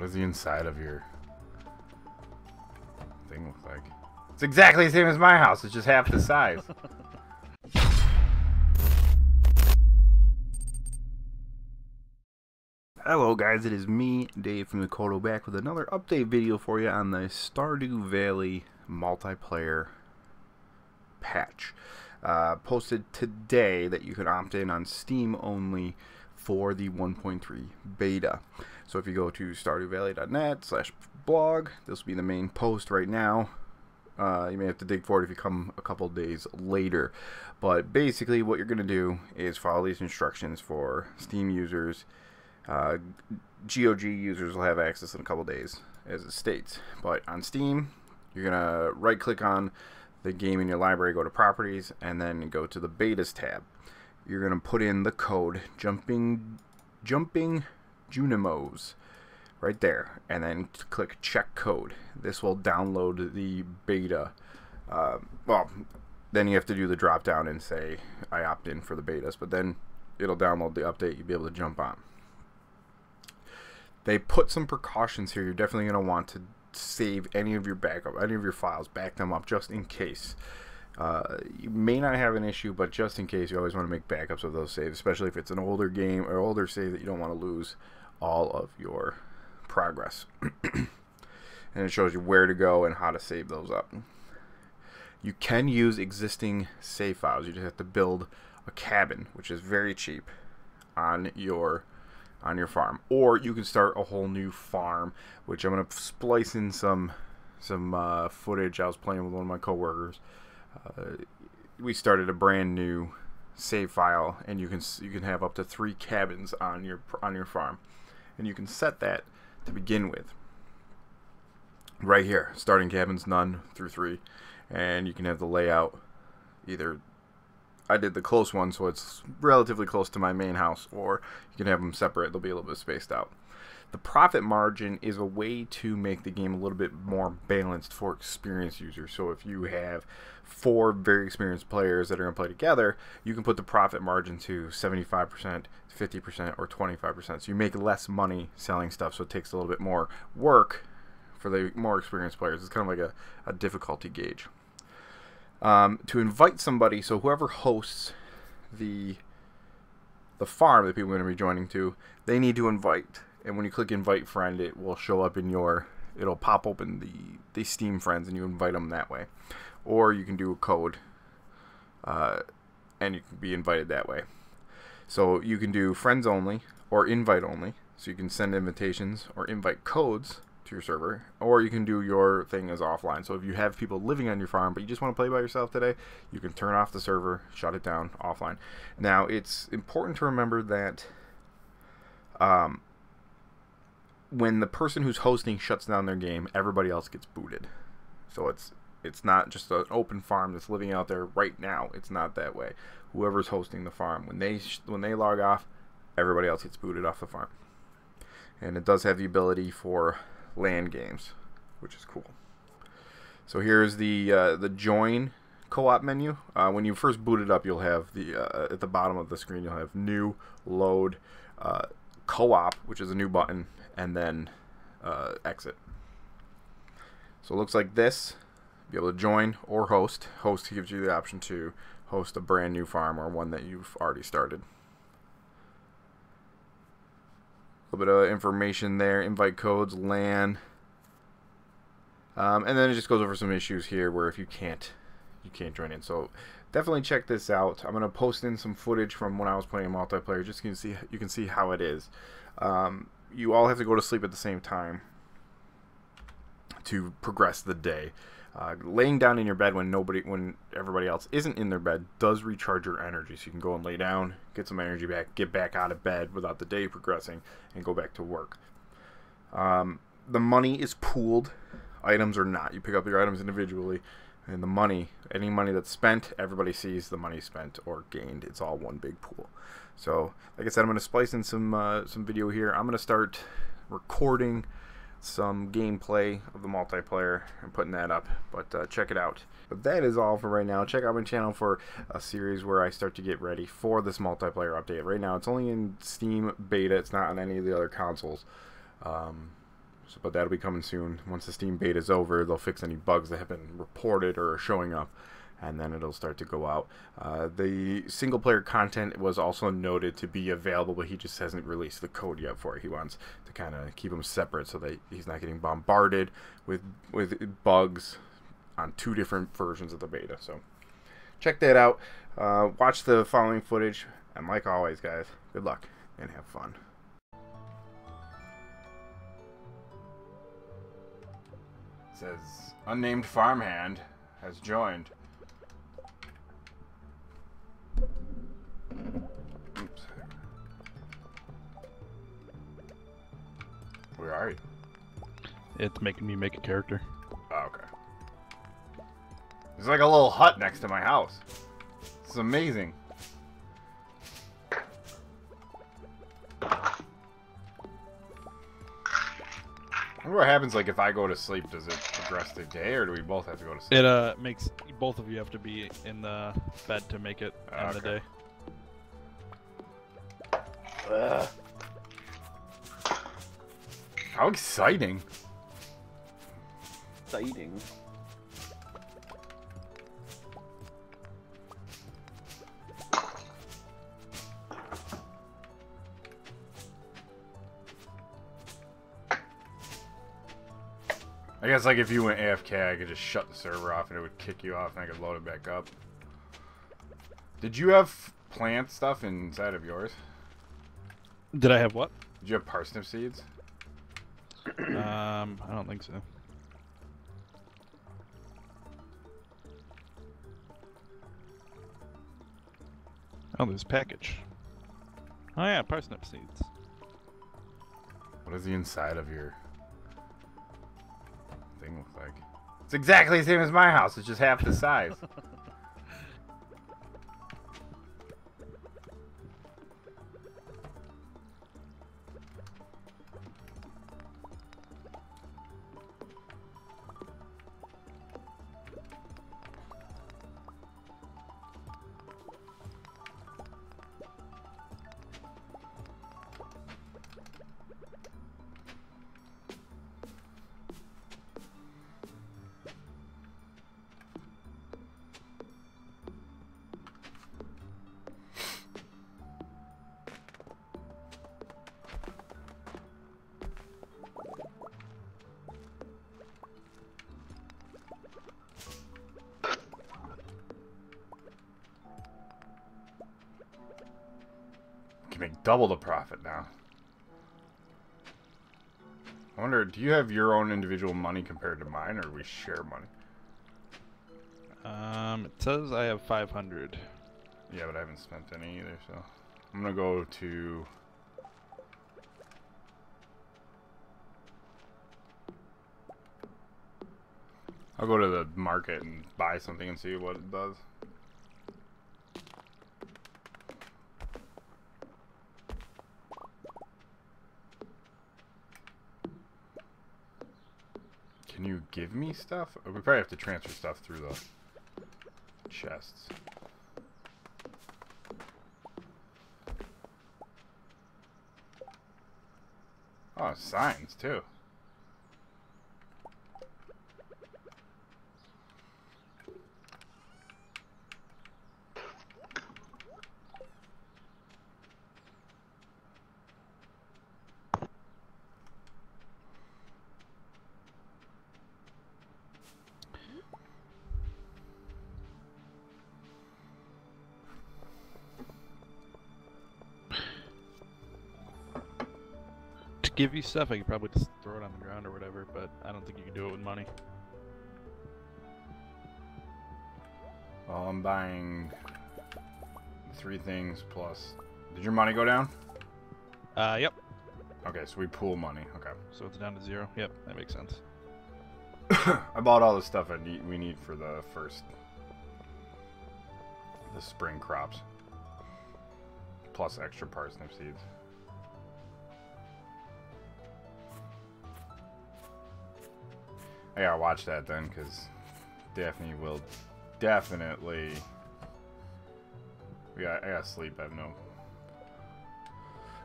What does the inside of your thing look like? It's exactly the same as my house. It's just half the size. Hello guys, it is me, Dave from the Kodo back with another update video for you on the Stardew Valley multiplayer patch. Uh, posted today that you can opt in on Steam only for the 1.3 beta. So if you go to stardewvalley.net slash blog, this will be the main post right now. Uh, you may have to dig for it if you come a couple days later. But basically what you're going to do is follow these instructions for Steam users uh, GOG users will have access in a couple days, as it states. But on Steam, you're going to right click on the game in your library, go to Properties, and then go to the Betas tab. You're going to put in the code Jumping, Jumping Junimos right there, and then click Check Code. This will download the beta. Uh, well, then you have to do the drop down and say, I opt in for the betas, but then it'll download the update. You'll be able to jump on they put some precautions here. You're definitely going to want to save any of your backup, any of your files, back them up just in case. Uh, you may not have an issue, but just in case, you always want to make backups of those saves, especially if it's an older game or older save that you don't want to lose all of your progress. and it shows you where to go and how to save those up. You can use existing save files. You just have to build a cabin, which is very cheap, on your on your farm, or you can start a whole new farm. Which I'm gonna splice in some some uh, footage. I was playing with one of my coworkers. Uh, we started a brand new save file, and you can you can have up to three cabins on your on your farm, and you can set that to begin with. Right here, starting cabins none through three, and you can have the layout either I did the close one, so it's relatively close to my main house, or you can have them separate. They'll be a little bit spaced out. The profit margin is a way to make the game a little bit more balanced for experienced users. So if you have four very experienced players that are going to play together, you can put the profit margin to 75%, 50%, or 25%. So you make less money selling stuff, so it takes a little bit more work for the more experienced players. It's kind of like a, a difficulty gauge um, to invite somebody. So whoever hosts the the farm that people are going to be joining to, they need to invite. And when you click invite friend, it will show up in your it'll pop open the the Steam friends, and you invite them that way. Or you can do a code, uh, and you can be invited that way. So you can do friends only or invite only. So you can send invitations or invite codes to your server, or you can do your thing as offline. So if you have people living on your farm, but you just want to play by yourself today, you can turn off the server, shut it down offline. Now, it's important to remember that um, when the person who's hosting shuts down their game, everybody else gets booted. So it's it's not just an open farm that's living out there right now. It's not that way. Whoever's hosting the farm, when they when they log off, everybody else gets booted off the farm. And it does have the ability for LAN games, which is cool. So here's the uh, the join co-op menu. Uh, when you first boot it up, you'll have the uh, at the bottom of the screen you'll have new, load, uh, co-op, which is a new button, and then uh, exit. So it looks like this. Be able to join or host. Host gives you the option to host a brand new farm or one that you've already started. A little bit of information there. Invite codes, LAN. Um, and then it just goes over some issues here where if you can't, you can't join in. So definitely check this out. I'm gonna post in some footage from when I was playing multiplayer, just so you can see you can see how it is. Um, you all have to go to sleep at the same time to progress the day. Uh, laying down in your bed when nobody, when everybody else isn't in their bed, does recharge your energy. So you can go and lay down, get some energy back, get back out of bed without the day progressing, and go back to work. Um, the money is pooled. Items are not. You pick up your items individually, and the money, any money that's spent, everybody sees the money spent or gained. It's all one big pool. So, like I said, I'm going to splice in some uh, some video here. I'm going to start recording some gameplay of the multiplayer and putting that up. But uh, check it out. But that is all for right now. Check out my channel for a series where I start to get ready for this multiplayer update. Right now, it's only in Steam beta. It's not on any of the other consoles. Um, So, but that'll be coming soon. Once the Steam beta is over, they'll fix any bugs that have been reported or are showing up, and then it'll start to go out. Uh, the single player content was also noted to be available, but he just hasn't released the code yet for it. He wants to kind of keep them separate so that he's not getting bombarded with with bugs on two different versions of the beta. So check that out. Uh, watch the following footage, and like always, guys, good luck and have fun. says unnamed farmhand has joined. Where are you? It's making me make a character. Oh, okay. There's like a little hut next to my house. It's amazing. I wonder what happens like if I go to sleep. Does it progress the day, or do we both have to go to sleep? It uh makes both of you have to be in the bed to make it end the day. Ugh. How exciting! Exciting. I guess like if you went AFK, I could just shut the server off and it would kick you off, and I could load it back up. Did you have plant stuff inside of yours? Did I have what? Did you have parsnip seeds? Um, I don't think so. Oh, there's a package. Oh yeah, parsnip seeds. What does the inside of your thing look like? It's exactly the same as my house. It's just half the size. make double the profit now. I wonder, do you have your own individual money compared to mine, or do we share money? Um, it says I have 500. Yeah, but I haven't spent any either, so I'm gonna go to. I'll go to the market and buy something and see what it does. Can you give me stuff? Or we probably have to transfer stuff through the chests. Oh, signs too. Give you stuff, I could probably just throw it on the ground or whatever, but I don't think you can do it with money. Well, I'm buying three things plus. Did your money go down? Uh, yep. Okay, so we pool money. Okay. So it's down to zero. Yep, that makes sense. I bought all the stuff I need. We need for the first, the spring crops, plus extra parsnip seeds. I gotta watch that then, because Daphne will definitely. Got. I gotta sleep. I have no.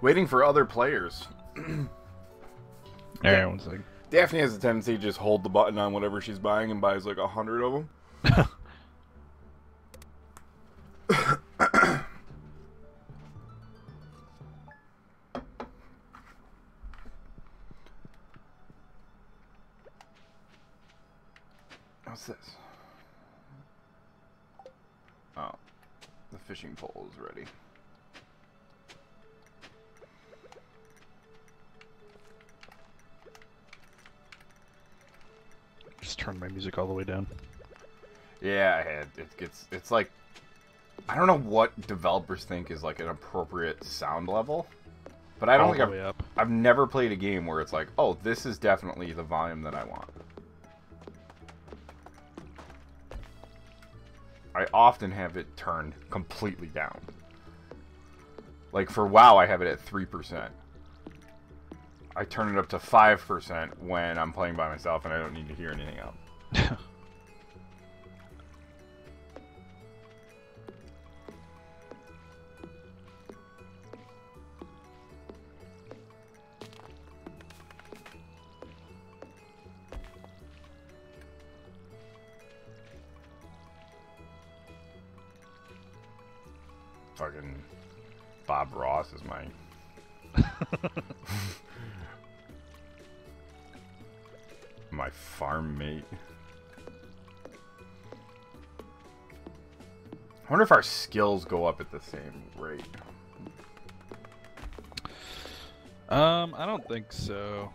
Waiting for other players. Alright, one second. Daphne has a tendency to just hold the button on whatever she's buying and buys like a hundred of them. the fishing pole is ready. Just turn my music all the way down. Yeah. It gets. It's like. I don't know what developers think is like an appropriate sound level, but I don't all think I've. I've never played a game where it's like, oh, this is definitely the volume that I want. I often have it turned completely down. Like for WoW, I have it at 3%. I turn it up to 5% when I'm playing by myself and I don't need to hear anything else. Fucking Bob Ross is my my farm mate. I wonder if our skills go up at the same rate. um, I don't think so.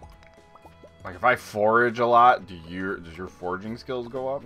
Like if I forage a lot, do your does your foraging skills go up?